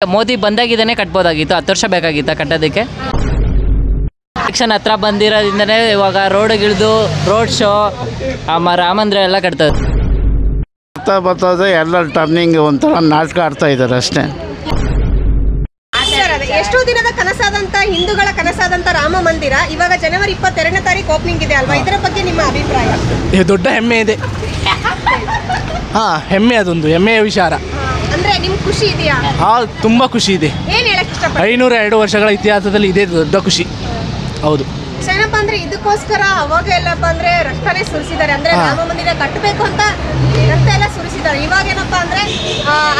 ಮೋದಿ ಬಂದಾಗಿದ್ದಾನೆ ಕಟ್ಬೋದಾಗಿತ್ತು ಹತ್ತು ವರ್ಷ ಬೇಕಾಗಿತ್ತು ಕಟ್ಟೋದಕ್ಕೆ? ಎಲೆಕ್ಷನ್ ಹತ್ರ ಬಂದಿರೋದ್ರಿಂದನೇ ಇವಾಗ ರೋಡ್ಗಿಳಿದು ರೋಡ್ ಶೋ ಆಮ ರಾಮಂದ್ರ ಮಂದಿರ ಎಲ್ಲ ಕಟ್ತದೆ ಬರ್ತಾ ಬರ್ತದೆ ಎಲ್ಲ ಟರ್ನಿಂಗ್ ಒಂಥರ ನಾಟಕ ಆಡ್ತಾ ಇದ್ದಾರೆ ಅಷ್ಟೇ. ಸರ್ ಅದೇ ಎಷ್ಟೋ ದಿನದ ಕನಸಾದಂತ ಹಿಂದೂಗಳ ಕನಸಾದಂತ ರಾಮ ಮಂದಿರ ಇವಾಗ ಜನವರಿ ಇಪ್ಪತ್ತೆರಡನೇ ತಾರೀಕು ಓಪನಿಂಗ್ ಇದೆ ಅಲ್ವಾ? ಇದರ ಬಗ್ಗೆ ನಿಮ್ಮ ಅಭಿಪ್ರಾಯ? ಇದು ದೊಡ್ಡ ಹೆಮ್ಮೆ ಇದೆ. ಹಾ ಹೆಮ್ಮೆ ಅದೊಂದು ಹೆಮ್ಮೆಯ ವಿಚಾರ. ಅಂದ್ರೆ ನಿಮ್ಗೆ ಖುಷಿ ಇದೆಯಾ? ಆ ತುಂಬ ಖುಷಿ ಇದೆ. ಏನ್ ಹೇಳಕ್ ಇಷ್ಟಪಡ್ತೀನಿ ಐನೂರ ಎರಡು ವರ್ಷಗಳ ಇತಿಹಾಸದಲ್ಲಿ ಇದೇ ದೊಡ್ಡ ಖುಷಿ. ಹೌದು. ಏನಪ್ಪ ಅಂದ್ರೆ ಇದಕ್ಕೋಸ್ಕರ ಅವಾಗ ಎಲ್ಲಪ್ಪ ಅಂದ್ರೆ ರಕ್ತನೇ ಸುರಿಸಿದ್ದಾರೆ. ಅಂದ್ರೆ ಹಾ. ರಾಮ ಮಂದಿರ ಕಟ್ಟಬೇಕು ಅಂತ ರಕ್ತ ಎಲ್ಲ ಸುರಿಸಿದ್ದಾರೆ. ಇವಾಗ ಏನಪ್ಪ ಅಂದ್ರೆ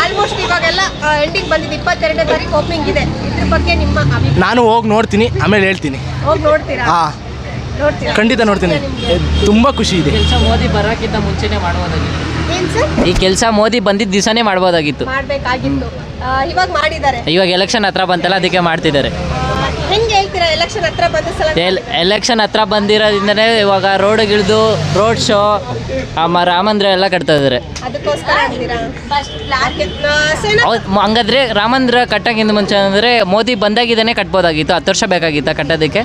ಆಲ್ಮೋಸ್ಟ್ ಇವಾಗೆಲ್ಲ ಎಂಡಿಂಗ್ ಬಂದಿದೆ. ಇಪ್ಪತ್ತೆರಡನೇ ತಾರೀಕು ಓಪನಿಂಗ್ ಇದೆ. ಇದ್ರ ಬಗ್ಗೆ ನಿಮ್ಮ ಅಭಿಪ್ರಾಯ? ನಾನು ಹೋಗಿ ನೋಡ್ತೀನಿ ಆಮೇಲೆ ಹೇಳ್ತೀನಿ. ಹೋಗಿ ನೋಡ್ತೀರಾ? ಹಾಂ. ಖಂಡಿತ ನೋಡ್ತೀನಿ. ತುಂಬ ಖುಷಿ ಇದೆ. ಕೆಲಸ ಮೋದಿ ಬರೋಕ್ಕಿಂತ ಮುಂಚೆನೇ ಮಾಡ್ಬೋದಾಗಿತ್ತು. ಈ ಕೆಲಸ ಮೋದಿ ಬಂದಿದ್ದ ದಿವಸನೇ ಮಾಡ್ಬೋದಾಗಿತ್ತು. ಮಾಡ್ಬೇಕಾಗಿತ್ತು. ಇವಾಗ ಮಾಡಿದ್ದಾರೆ. ಇವಾಗ ಎಲೆಕ್ಷನ್ ಹತ್ರ ಬಂತಲ್ಲ ಅದಕ್ಕೆ ಮಾಡ್ತಿದ್ದಾರೆ. ಹೆಂಗ್ ಹೇಳ್ತೀರಾ ಎಲೆಕ್ಷನ್ ಹತ್ರ ಬಂದ ಸಲ ಎಲ್ ಎಲೆಕ್ಷನ್ ಹತ್ರ ಬಂದಿರೋದ್ರಿಂದನೇ ಇವಾಗ ರೋಡ್ಗಿಳಿದು ರೋಡ್ ಶೋ ಆಮ ರಾಮಂದ್ರ ಎಲ್ಲ ಕಟ್ತಾ ಇದ್ದಾರೆ ಹಂಗಾದ್ರೆ ರಾಮಂದ್ರ ಮಂದಿರ ಕಟ್ಟಕ್ಕಿಂತ ಮುಂಚೆ ಅಂದರೆ ಮೋದಿ ಬಂದಾಗಿದ್ದಾನೆ ಕಟ್ಬೋದಾಗಿತ್ತು. ಹತ್ತು ವರ್ಷ ಬೇಕಾಗಿತ್ತ ಕಟ್ಟೋದಕ್ಕೆ?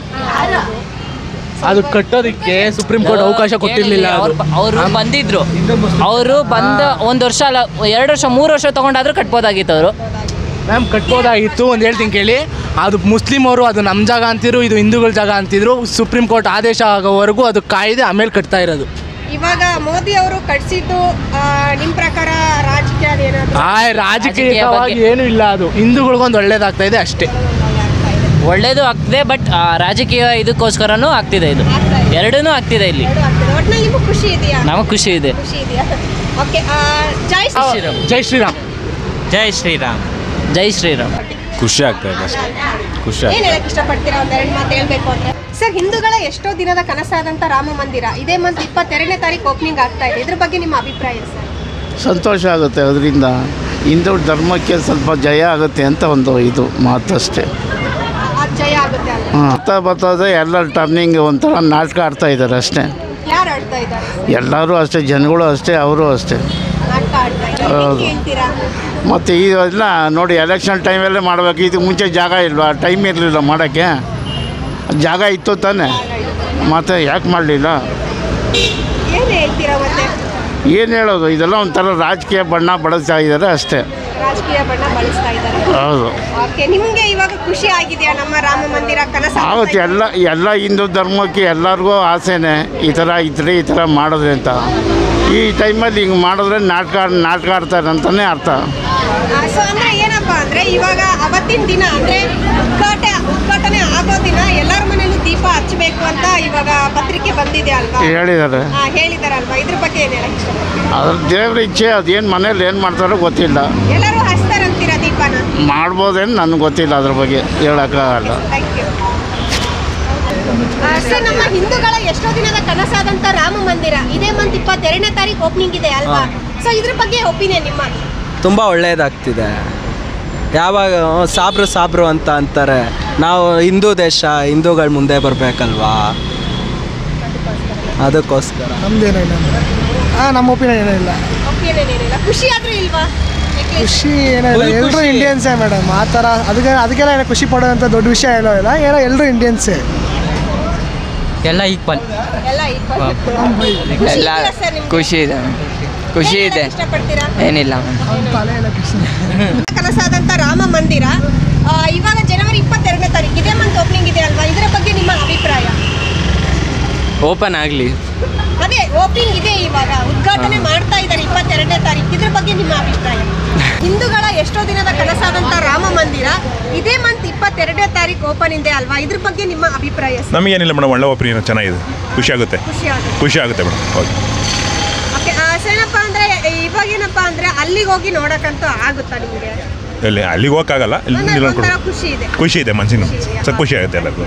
ಅದು ಕಟ್ಟೋದಕ್ಕೆ ಸುಪ್ರೀಂ ಕೋರ್ಟ್ ಅವಕಾಶ ಕೊಟ್ಟಿರಲಿಲ್ಲ ಅವ್ರು ಅವರು ಬಂದಿದ್ರು. ಅವರು ಬಂದ ಒಂದು ವರ್ಷ ಅಲ್ಲ ಎರಡು ವರ್ಷ ಮೂರು ವರ್ಷ ತಗೊಂಡಾದ್ರೂ ಕಟ್ಬೋದಾಗಿತ್ತು ಅವರು. ಮ್ಯಾಮ್ ಕಟ್ಬೋದಾಗಿತ್ತು ಒಂದು ಹೇಳ್ತೀನಿ ಕೇಳಿ. ಅದು ಮುಸ್ಲಿಂ ಅವರು ಅದು ನಮ್ಮ ಜಾಗ ಅಂತಿದ್ರು ಇದು ಹಿಂದೂಗಳ ಜಾಗ ಅಂತಿದ್ರು. ಸುಪ್ರೀಂ ಕೋರ್ಟ್ ಆದೇಶ ಆಗೋವರೆಗೂ ಅದು ಕಾಯ್ದೆ ಆಮೇಲೆ ಕಟ್ತಾ ಇರೋದು. ಇವಾಗ ಮೋದಿ ಅವರು ಕಟ್ಸಿದ್ದು ಆ, ನಿಮ್ ಪ್ರಕಾರ ರಾಜಕೀಯ ರಾಜಕೀಯವಾಗಿ. ಏನೂ ಇಲ್ಲ ಅದು. ಹಿಂದೂಗಳಿಗೊಂದು ಒಳ್ಳೇದಾಗ್ತಾ ಇದೆ ಅಷ್ಟೇ. ಒಳ್ಳೇದು ಆಗ್ತಿದೆ ಬಟ್ ರಾಜಕೀಯ ಇದಕ್ಕೋಸ್ಕರನೂ ಆಗ್ತಿದೆ ಇದು. ಎರಡೂ ಆಗ್ತಿದೆ. ಇಲ್ಲಿ ಖುಷಿ ಇದೆಯಾ? ನಮಗೆ ಖುಷಿ ಇದೆ. ಖುಷಿ ಇದೆಯಾ? ಓಕೆ ಜೈ ಶ್ರೀರಾಮ್. ಜೈ ಶ್ರೀರಾಮ್. ಜೈ ಶ್ರೀರಾಮ್. ಜೈ ಶ್ರೀರಾಮ್. ಖುಷಿ ಆಗ್ತಾ ಇದೆ ಅಷ್ಟೇ. ಖುಷಿ ಏನ್ ಹೇಳಕ್ ಇಷ್ಟಪಡ್ತೀರಾ? ಒಂದ್ ಎರಡು ಮಾತು ಹೇಳ್ಬೇಕು ಅಂದ್ರೆ. ಸರ್ ಹಿಂದೂಗಳ ಎಷ್ಟೋ ದಿನದ ಕನಸಾದಂತ ರಾಮ ಮಂದಿರ ಇದೇ ಮಂತ್ ಇಪ್ಪತ್ತೆರಡನೇ ತಾರೀಕು ಓಪನಿಂಗ್ ಆಗ್ತಾ ಇದೆ. ಇದ್ರ ಬಗ್ಗೆ ನಿಮ್ಮ ಅಭಿಪ್ರಾಯ ಸರ್ ಸಂತೋಷ ಆಗುತ್ತೆ. ಅದರಿಂದ ಹಿಂದೂ ಧರ್ಮಕ್ಕೆ ಸ್ವಲ್ಪ ಜಯ ಆಗುತ್ತೆ ಅಂತ ಒಂದು ಇದು ಮಾತಷ್ಟೇ. ಅದು ಜಯ ಆಗುತ್ತೆ ಅಲ್ಲ. ಹಾಂ ಬರ್ತಾ ಬರ್ತದೆ ಎಲ್ಲ ಟರ್ನಿಂಗ್ ಒಂಥರ ನಾಟಕ ಆಡ್ತಾ ಇದ್ದಾರೆ ಅಷ್ಟೇ. ಯಾರು ಆಡ್ತಾ ಇದ್ದಾರೆ? ಎಲ್ಲರೂ ಅಷ್ಟೇ ಜನಗಳು ಅಷ್ಟೇ ಅವರು ಅಷ್ಟೇ. ನಾಟಕ ಆಡ್ತಾ ಇದ್ದಾರೆ. ಹೌದು. ಹೇಳ್ತೀರಾ ಮತ್ತು ಇದೆಲ್ಲ ನೋಡಿ ಎಲೆಕ್ಷನ್ ಟೈಮಲ್ಲೇ ಮಾಡಬೇಕು. ಇದು ಮುಂಚೆ ಜಾಗ ಇಲ್ವಾ? ಟೈಮ್ ಇರಲಿಲ್ಲ ಮಾಡೋಕ್ಕೆ. ಜಾಗ ಇತ್ತು ತಾನೆ. ಮತ್ತೆ ಯಾಕೆ ಮಾಡಲಿಲ್ಲ? ಏನ್ ಹೇಳ್ತೀರಾ ಮತ್ತೆ? ಏನು ಹೇಳೋದು? ಇದೆಲ್ಲ ಒಂಥರ ರಾಜಕೀಯ ಬಣ್ಣ ಬಳಸ್ತಾ ಇದ್ದಾರೆ ಅಷ್ಟೇ. ರಾಜಕೀಯ ಬಣ್ಣ ಬಳಸ್ತಾ ಇದ್ದಾರೆ. ಹೌದು. ಓಕೆ ನಿಮ್ಗೆ ಇವಾಗ ಖುಷಿ ಆಗಿದೆಯಾ ನಮ್ಮ ರಾಮ ಮಂದಿರ ಕನಸು ಆಗುತ್ತೆ ಎಲ್ಲ ಎಲ್ಲ ಹಿಂದೂ ಧರ್ಮಕ್ಕೆ ಎಲ್ಲರಿಗೂ ಆಸೆನೇ ಈ ಥರ ಇದ್ರೆ ಈ ಥರ ಮಾಡಿದ್ರೆ ಅಂತ. ಈ ಟೈಮಲ್ಲಿ ಹಿಂಗೆ ಮಾಡಿದ್ರೆ ನಾಟಕ ನಾಟಕ ಆಡ್ತಾರೆ ಅಂತಲೇ ಅರ್ಥ. ಸೊ ಅಂದ್ರೆ ಏನಪ್ಪಾ ಅಂದ್ರೆ ಇವಾಗ ಅವತ್ತಿನ ದಿನ ಅಂದ್ರೆ ಉದ್ಘಾಟ ಉದ್ಘಾಟನೆ ಆಗೋ ದಿನ ಎಲ್ಲರ ಮನೇಲೂ ದೀಪ ಹಚ್ಚಬೇಕು ಅಂತ ಇವಾಗ ಪತ್ರಿಕೆ ಬಂದಿದೆ ಅಲ್ವಾ? ಹೇಳಿದ್ದಾರೆ. ಹಾ, ಹೇಳಿದಾರಲ್ವಾ ಇದ್ರ ಬಗ್ಗೆ ಏನ್ ಹೇಳಕ್ ಇಷ್ಟಪಡ್ತೀರಾ? ಅದ್ರ ದೇವ್ರ ಇಚ್ಛೆ ಅದೇನು ಮನೇಲಿ ಏನು ಮಾಡ್ತಾರೋ ಗೊತ್ತಿಲ್ಲ. ಎಲ್ಲರೂ ಹಚ್ತಾರಂತೀರಾ ದೀಪನ? ಮಾಡ್ಬೋದೇನು ನನಗೆ ಗೊತ್ತಿಲ್ಲ ಅದ್ರ ಬಗ್ಗೆ ಹೇಳೋಕ್ಕಾಗಲ್ಲ. ಥ್ಯಾಂಕ್ ಯು ಸರ್ ನಮ್ಮ ಹಿಂದೂಗಳ ಎಷ್ಟೋ ದಿನದ ಕನಸಾದಂತ ರಾಮ ಮಂದಿರ ಇದೇ ಮಂತ್ ಇಪ್ಪತ್ತೆರಡನೇ ತಾರೀಕು ಓಪನಿಂಗ್ ಇದೆ ಅಲ್ವಾ? ಸೊ ಇದ್ರ ಬಗ್ಗೆ ಒಪಿನಿಯನ್ ನಿಮ್ಮ? ತುಂಬ ಒಳ್ಳೆಯದಾಗ್ತಿದೆ ಯಾವಾಗ ಸಾಬ್ರು ಸಾಬ್ರು ಅಂತ ಅಂತಾರೆ. ನಾವು ಹಿಂದೂ ದೇಶ ಹಿಂದೂಗಳು ಮುಂದೆ ಬರಬೇಕಲ್ವಾ? ಅದಕ್ಕೋಸ್ಕರ. ಹಾಂ ನಮ್ಮ ಒಪಿನಿಯನ್ ಏನಿಲ್ಲ ಇಲ್ಲ. ಏನಿಲ್ಲ ಖುಷಿ ಆದ್ರೂ ಇಲ್ವಾ? ಖುಷಿ ಏನಿಲ್ಲ ಎಲ್ಲರೂ ಇಂಡಿಯನ್ಸೇ ಮೇಡಮ್. ಆ ಥರ ಅದಕ್ಕೆ ಅದಕ್ಕೆಲ್ಲ ಏನೋ ಖುಷಿ ಪಡೋಂಥ ದೊಡ್ಡ ವಿಷಯ ಏನೋ ಇಲ್ಲ. ಏನೋ ಎಲ್ಲರೂ ಇಂಡಿಯನ್ಸೇ ಎಲ್ಲ ಈಕ್ವಲ್ ಎಲ್ಲ ಖುಷಿ ಇದೆ. ಖುಷಿ ಇದೆ. ಏನಿಲ್ಲ. ಕನಸಾದಂತ ರಾಮ ಮಂದಿರ. ಇವಾಗ ಜನವರಿ ಇಪ್ಪತ್ತೆರಡನೇ ತಾರೀಕು. ಇದೇ ಮಂತ್ ಓಪನಿಂಗ್ ಇದೆ ಅಲ್ವಾ? ಇದರ ಬಗ್ಗೆ ನಿಮ್ಮ ಅಭಿಪ್ರಾಯ? ಓಪನ್ ಆಗಲಿ. ಅದೇ ಓಪನಿಂಗ್ ಇದೆ ಇವಾಗ. ಉದ್ಘಾಟನೆ ಮಾಡ್ತಾ ಇದ್ದಾರೆ ಇಪ್ಪತ್ತೆರಡನೇ ತಾರೀಕು. ಇದ್ರ ಬಗ್ಗೆ ನಿಮ್ಮ ಅಭಿಪ್ರಾಯ? ಹಿಂದೂಗಳ ಎಷ್ಟೋ ದಿನದ ಕನಸಾದಂತ ರಾಮ ಮಂದಿರ. ಇದೇ ಮಂತ್ ಇಪ್ಪತ್ತೆರಡನೇ ತಾರೀಕು ಓಪನ್ ಇದೆ ಅಲ್ವಾ? ಇದ್ರ ಬಗ್ಗೆ ನಿಮ್ಮ ಅಭಿಪ್ರಾಯ? ನಮಗೇನಿಲ್ಲ ಮೇಡಮ್ ಒಳ್ಳೆ ಓಪನಿಂಗ್ ಚೆನ್ನಾಗಿದೆ. ಖುಷಿ ಆಗುತ್ತೆ. ಖುಷಿ ಆಗುತ್ತೆ. ಖುಷಿ ಆಗುತ್ತೆ ಮೇಡಮ್ ಓಕೆ ಓಕೆ ಏನಪ್ಪ ಅಂದ್ರೆ ಇವಾಗ ಏನಪ್ಪ ಅಂದ್ರೆ ಅಲ್ಲಿಗೆ ಹೋಗಿ ನೋಡಕ್ಕಂತೂ ಆಗುತ್ತಾ ನಿಮಗೆ? ಎಲ್ಲಿ ಅಲ್ಲಿಗೆ ಹೋಗಕ್ಕಾಗಲ್ಲ ಇಲ್ಲಿ ಖುಷಿ ಇದೆ. ಖುಷಿ ಇದೆ ಮನಸ್ಸಿನ ಸ್ವಲ್ಪ ಖುಷಿ ಆಗುತ್ತೆ ಎಲ್ಲರಿಗೂ.